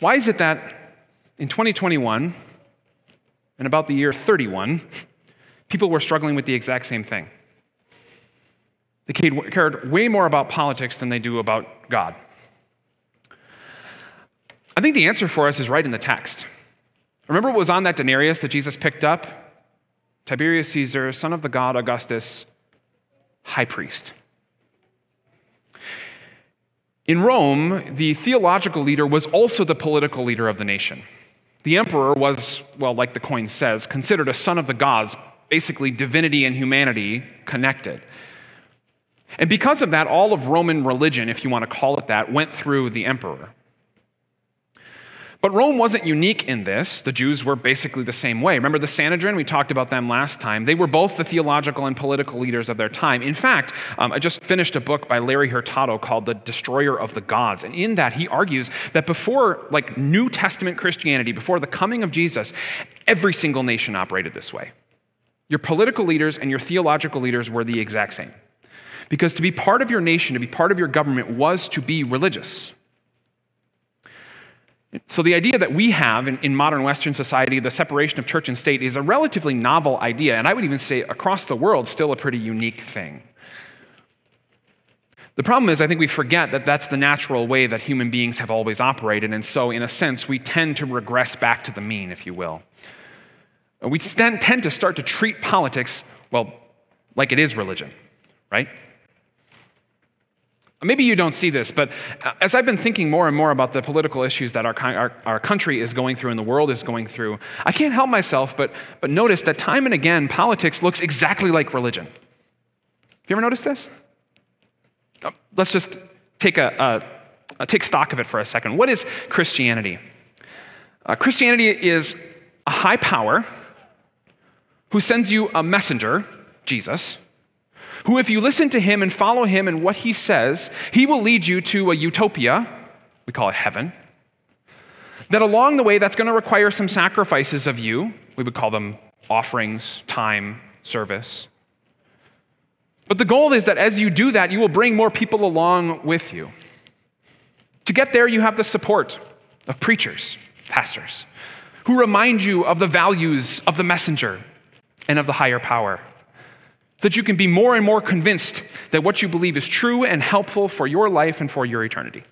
Why is it that in 2021 and about the year 31, people were struggling with the exact same thing? They cared way more about politics than they do about God. I think the answer for us is right in the text. Remember what was on that denarius that Jesus picked up? Tiberius Caesar, son of the god Augustus, high priest. In Rome, the theological leader was also the political leader of the nation. The emperor was, well, like the coin says, considered a son of the gods, basically divinity and humanity connected. And because of that, all of Roman religion, if you want to call it that, went through the emperor. But Rome wasn't unique in this. The Jews were basically the same way. Remember the Sanhedrin? We talked about them last time. They were both the theological and political leaders of their time. In fact, um, I just finished a book by Larry Hurtado called The Destroyer of the Gods. And in that, he argues that before like New Testament Christianity, before the coming of Jesus, every single nation operated this way. Your political leaders and your theological leaders were the exact same. Because to be part of your nation, to be part of your government, was to be religious. So, the idea that we have in, in, modern Western society, the separation of church and state, is a relatively novel idea, and I would even say across the world, still a pretty unique thing. The problem is, I think we forget that that's the natural way that human beings have always operated, and so, in a sense, we tend to regress back to the mean, if you will. We tend to start to treat politics, well, like it is religion, right? Maybe you don't see this, but uh, as I've been thinking more and more about the political issues that our, our, our, country is going through and the world is going through, I can't help myself but, but notice that time and again, politics looks exactly like religion. Have you ever noticed this? Uh, let's just take, a, a, a, take stock of it for a second. What is Christianity? Uh, Christianity is a high power who sends you a messenger, Jesus who, if you listen to him and follow him and what he says, he will lead you to a utopia, we call it heaven, that along the way, that's going to require some sacrifices of you. We would call them offerings, time, service. But the goal is that as you do that, you will bring more people along with you. To get there, you have the support of preachers, pastors, who remind you of the values of the messenger and of the higher power so that you can be more and more convinced that what you believe is true and helpful for your life and for your eternity.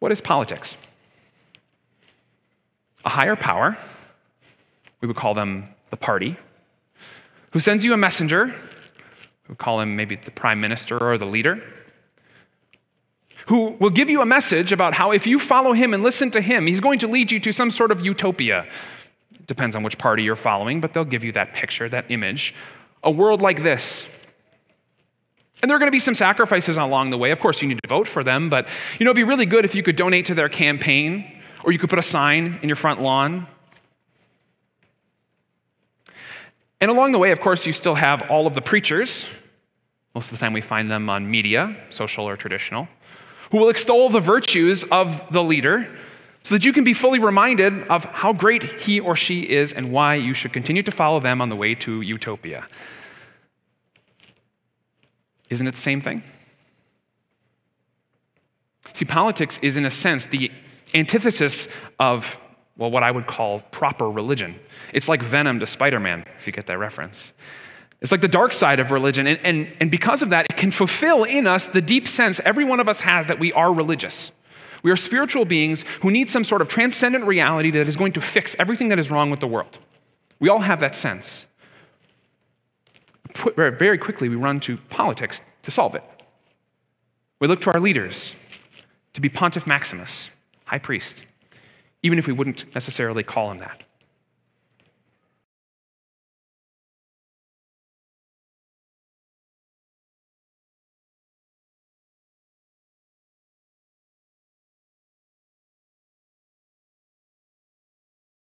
What is politics? A higher power, we would call them the party, who sends you a messenger, we call him maybe the prime minister or the leader, who will give you a message about how if you follow him and listen to him, he's going to lead you to some sort of utopia, Depends on which party you're following, but they'll give you that picture, that image. A world like this. And there are going to be some sacrifices along the way. Of course, you need to vote for them, but you know, it'd be really good if you could donate to their campaign or you could put a sign in your front lawn. And along the way, of course, you still have all of the preachers. Most of the time, we find them on media, social or traditional, who will extol the virtues of the leader so that you can be fully reminded of how great he or she is and why you should continue to follow them on the way to utopia. Isn't it the same thing? See, politics is, in a sense, the antithesis of, well, what I would call proper religion. It's like Venom to Spider Man, if you get that reference. It's like the dark side of religion. And, and, and because of that, it can fulfill in us the deep sense every one of us has that we are religious. We are spiritual beings who need some sort of transcendent reality that is going to fix everything that is wrong with the world. We all have that sense. Very quickly, we run to politics to solve it. We look to our leaders to be Pontiff Maximus, high priest, even if we wouldn't necessarily call him that.